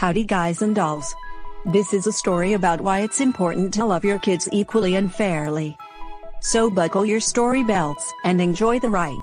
Howdy guys and dolls. This is a story about why it's important to love your kids equally and fairly. So buckle your story belts and enjoy the ride.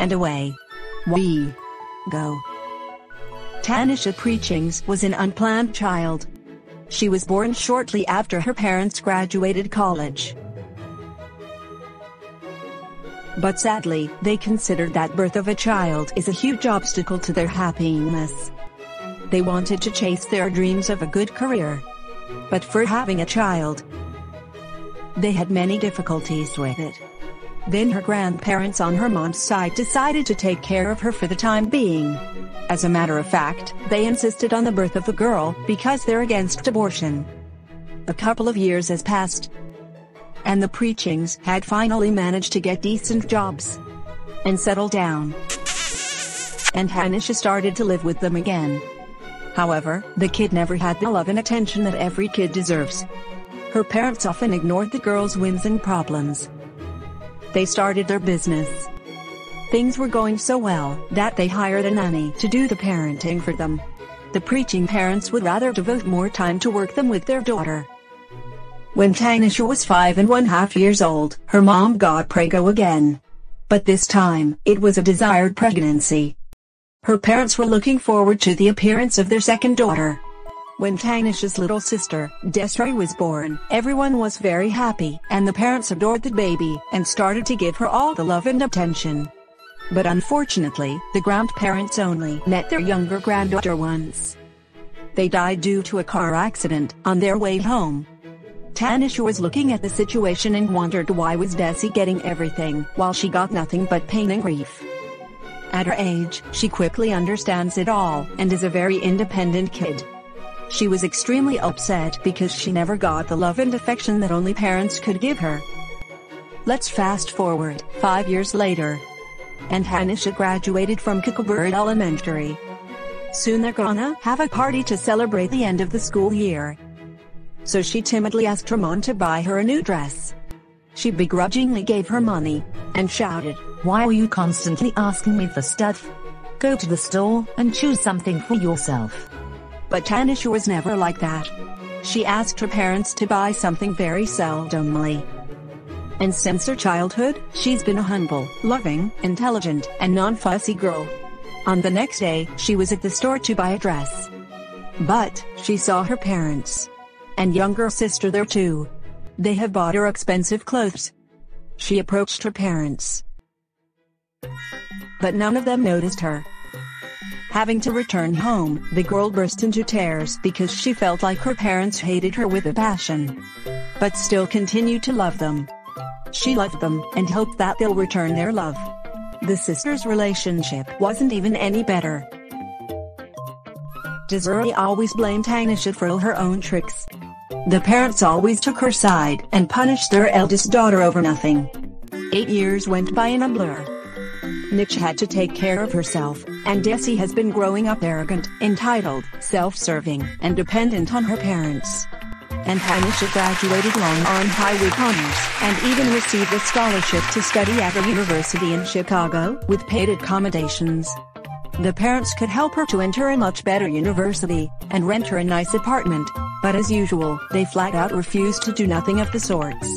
And away we go. Tanisha Preachings was an unplanned child. She was born shortly after her parents graduated college. But sadly, they considered that birth of a child is a huge obstacle to their happiness. They wanted to chase their dreams of a good career. But for having a child, they had many difficulties with it. Then her grandparents on her mom's side decided to take care of her for the time being. As a matter of fact, they insisted on the birth of a girl because they're against abortion. A couple of years has passed, and the preachings had finally managed to get decent jobs and settle down. And Tanisha started to live with them again. However, the kid never had the love and attention that every kid deserves. Her parents often ignored the girl's whims and problems. They started their business. Things were going so well that they hired a nanny to do the parenting for them. The preaching parents would rather devote more time to work than with their daughter. When Tanisha was five and one half years old, her mom got preggo again. But this time, it was a desired pregnancy. Her parents were looking forward to the appearance of their second daughter. When Tanisha's little sister, Desiree was born, everyone was very happy, and the parents adored the baby, and started to give her all the love and attention. But unfortunately, the grandparents only met their younger granddaughter once. They died due to a car accident, on their way home. Tanisha was looking at the situation and wondered why was Desi getting everything, while she got nothing but pain and grief. At her age, she quickly understands it all, and is a very independent kid. She was extremely upset because she never got the love and affection that only parents could give her. Let's fast forward, five years later. And Tanisha graduated from Kikabird Elementary. Soon they're gonna have a party to celebrate the end of the school year. So she timidly asked her mom to buy her a new dress. She begrudgingly gave her money, and shouted, why are you constantly asking me for stuff? Go to the store and choose something for yourself. But Tanisha was never like that. She asked her parents to buy something very seldomly. And since her childhood, she's been a humble, loving, intelligent, and non-fussy girl. On the next day, she was at the store to buy a dress. But, she saw her parents. And younger sister there too. They have bought her expensive clothes. She approached her parents but none of them noticed her. Having to return home, the girl burst into tears because she felt like her parents hated her with a passion. But still continued to love them. She loved them and hoped that they'll return their love. The sisters' relationship wasn't even any better. Desiree always blamed Tanisha for her own tricks. The parents always took her side and punished their eldest daughter over nothing. Eight years went by in a blur. Niche had to take care of herself, and Desi has been growing up arrogant, entitled, self-serving, and dependent on her parents. And Tanisha graduated Long on High with honors, and even received a scholarship to study at a university in Chicago, with paid accommodations. The parents could help her to enter a much better university, and rent her a nice apartment, but as usual, they flat out refused to do nothing of the sorts.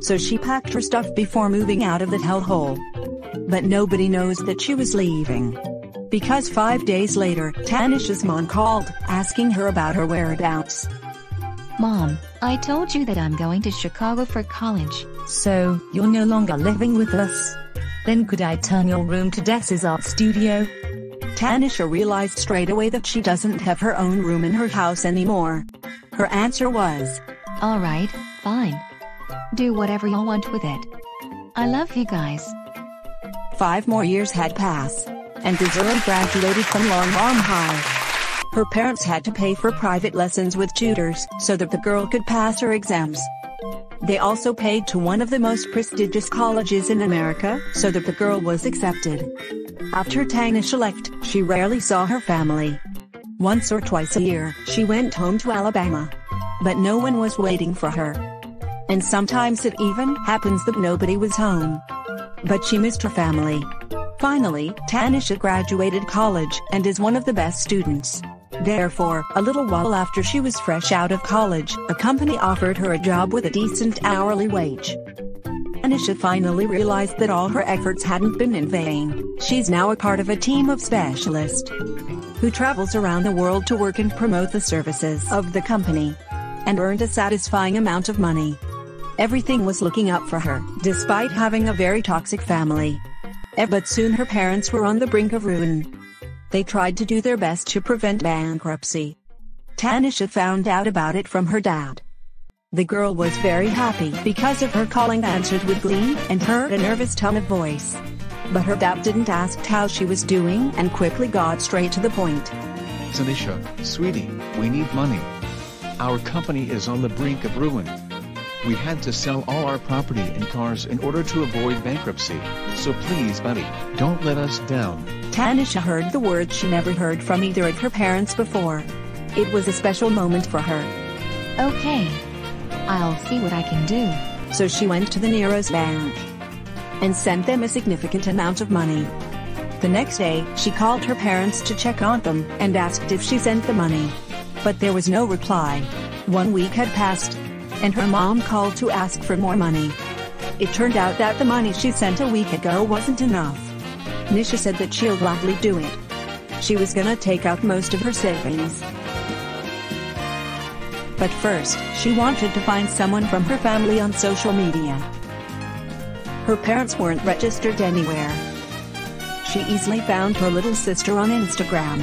So she packed her stuff before moving out of that hellhole but nobody knows that she was leaving. Because five days later, Tanisha's mom called, asking her about her whereabouts. Mom, I told you that I'm going to Chicago for college. So, you're no longer living with us? Then could I turn your room to Desi's art studio? Tanisha realized straight away that she doesn't have her own room in her house anymore. Her answer was, Alright, fine. Do whatever you want with it. I love you guys. Five more years had passed, and Desiree graduated from Long Arm High. Her parents had to pay for private lessons with tutors so that the girl could pass her exams. They also paid to one of the most prestigious colleges in America so that the girl was accepted. After Tanisha left, she rarely saw her family. Once or twice a year, she went home to Alabama. But no one was waiting for her. And sometimes it even happens that nobody was home but she missed her family. Finally, Tanisha graduated college and is one of the best students. Therefore, a little while after she was fresh out of college, a company offered her a job with a decent hourly wage. Tanisha finally realized that all her efforts hadn't been in vain. She's now a part of a team of specialists who travels around the world to work and promote the services of the company and earned a satisfying amount of money. Everything was looking up for her, despite having a very toxic family. Eh, But soon her parents were on the brink of ruin. They tried to do their best to prevent bankruptcy. Tanisha found out about it from her dad. The girl was very happy because of her calling answered with glee and heard a nervous tone of voice. But her dad didn't ask how she was doing and quickly got straight to the point. Tanisha, sweetie, we need money. Our company is on the brink of ruin. We had to sell all our property and cars in order to avoid bankruptcy, so please buddy, don't let us down. Tanisha heard the words she never heard from either of her parents before. It was a special moment for her, Okay. I'll see what I can do. so she went to the nearest bank and sent them a significant amount of money. The next day, she called her parents to check on them and asked if she sent the money. But there was no reply. One week had passed, and her mom called to ask for more money. It turned out that the money she sent a week ago wasn't enough. Nisha said that she'll gladly do it. She was gonna take out most of her savings. But first, she wanted to find someone from her family on social media. Her parents weren't registered anywhere. She easily found her little sister on Instagram.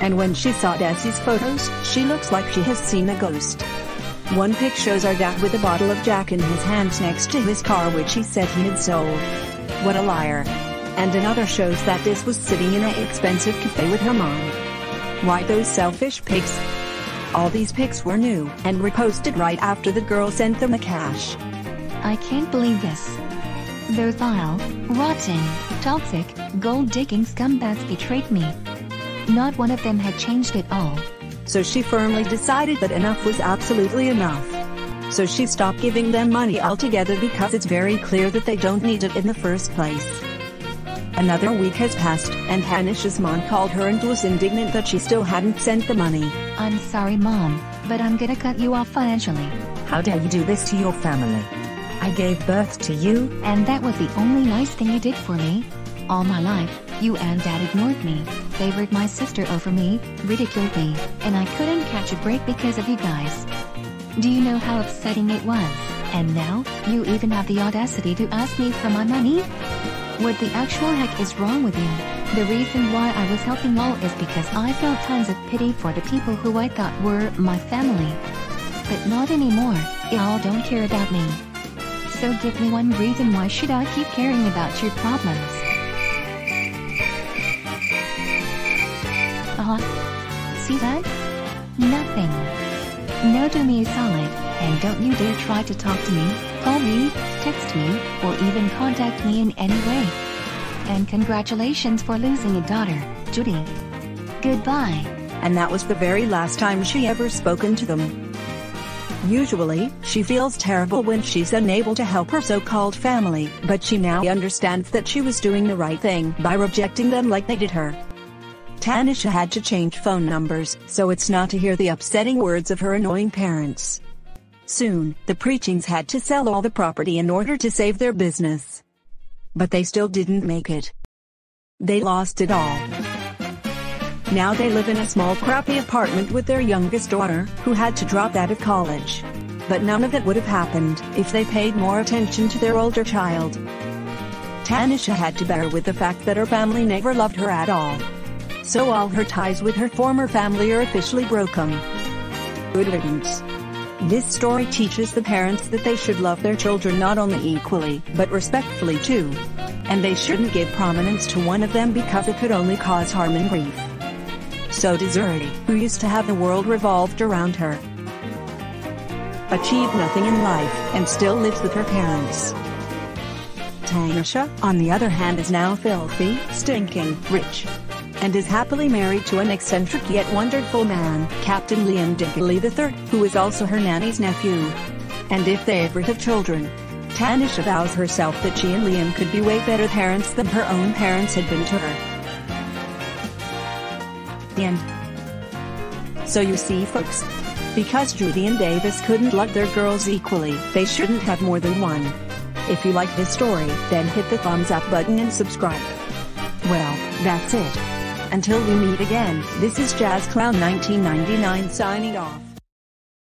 And when she saw Desi's photos, she looks like she has seen a ghost. One pic shows our dad with a bottle of Jack in his hands next to his car which he said he had sold. What a liar. And another shows that Des was sitting in an expensive cafe with her mom. Why those selfish pics? All these pics were new and were posted right after the girl sent them the cash. I can't believe this. Those vile, rotten, toxic, gold-digging scumbags betrayed me. Not one of them had changed at all. So she firmly decided that enough was absolutely enough. So she stopped giving them money altogether because it's very clear that they don't need it in the first place. Another week has passed, and Tanisha's mom called her and was indignant that she still hadn't sent the money. I'm sorry, Mom, but I'm gonna cut you off financially. How dare you do this to your family? I gave birth to you, And that was the only nice thing you did for me. All my life, you and Dad ignored me, favored my sister over me, ridiculed me, and I couldn't catch a break because of you guys. Do you know how upsetting it was? And now, you even have the audacity to ask me for my money? What the actual heck is wrong with you? The reason why I was helping all is because I felt tons of pity for the people who I thought were my family. But not anymore, y'all don't care about me. So give me one reason why should I keep caring about your problems? See that? Nothing. Now do me a solid, and don't you dare try to talk to me, call me, text me, or even contact me in any way. And congratulations for losing a daughter, Judy. Goodbye. And that was the very last time she ever spoken to them. Usually, she feels terrible when she's unable to help her so-called family, but she now understands that she was doing the right thing by rejecting them like they did her. Tanisha had to change phone numbers, so it's not to hear the upsetting words of her annoying parents. Soon, the preachings had to sell all the property in order to save their business. But they still didn't make it. They lost it all. Now they live in a small crappy apartment with their youngest daughter, who had to drop out of college. But none of it would have happened if they paid more attention to their older child. Tanisha had to bear with the fact that her family never loved her at all. So all her ties with her former family are officially broken. Good riddance. This story teaches the parents that they should love their children not only equally, but respectfully too. And they shouldn't give prominence to one of them because it could only cause harm and grief. So Desiree, who used to have the world revolved around her. Achieved nothing in life, and still lives with her parents. Tanisha, on the other hand is now filthy, stinking, rich and is happily married to an eccentric yet wonderful man, Captain Liam Dingley III, who is also her nanny's nephew. And if they ever have children, Tanisha avows herself that she and Liam could be way better parents than her own parents had been to her. The end. So you see folks, because Judy and Davis couldn't love their girls equally, they shouldn't have more than one. If you like this story, then hit the thumbs up button and subscribe. Well, that's it. Until we meet again, this is Jazz Clown 1999 signing off.